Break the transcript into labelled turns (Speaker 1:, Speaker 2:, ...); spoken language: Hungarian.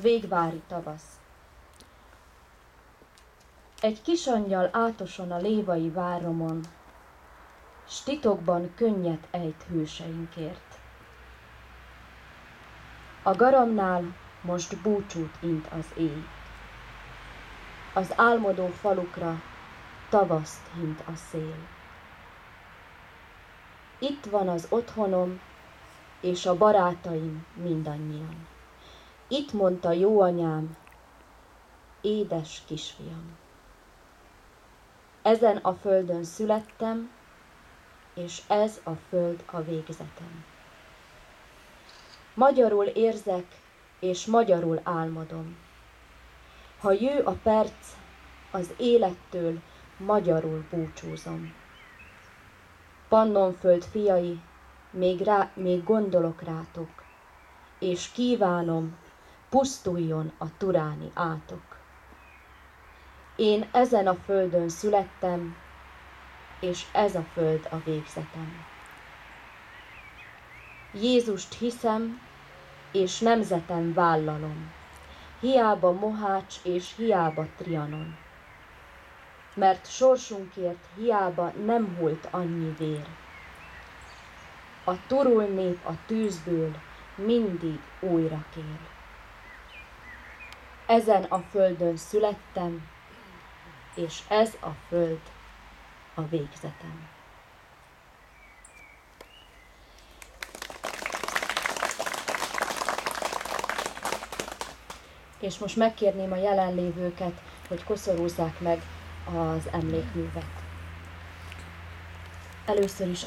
Speaker 1: Végvári tavasz. Egy kisangyal átoson a lévai váromon, s könnyet ejt hőseinkért. A garamnál most búcsút int az éj. Az álmodó falukra tavaszt hint a szél. Itt van az otthonom, és a barátaim mindannyian. Itt mondta jó anyám, édes kisfiam. Ezen a földön születtem, és ez a föld a végzetem. Magyarul érzek, és magyarul álmodom. Ha jő a perc, az élettől magyarul búcsúzom. Pannonföld fiai, még, rá, még gondolok rátok, és kívánom, pusztuljon a turáni átok. Én ezen a földön születtem, és ez a föld a végzetem. Jézust hiszem, és nemzetem vállalom, hiába Mohács és hiába Trianon. Mert sorsunkért hiába nem hult annyi vér. A turul nép a tűzből mindig újra kér. Ezen a földön születtem, és ez a föld a végzetem. És most megkérném a jelenlévőket, hogy koszorúzzák meg az emlékművet. Először is a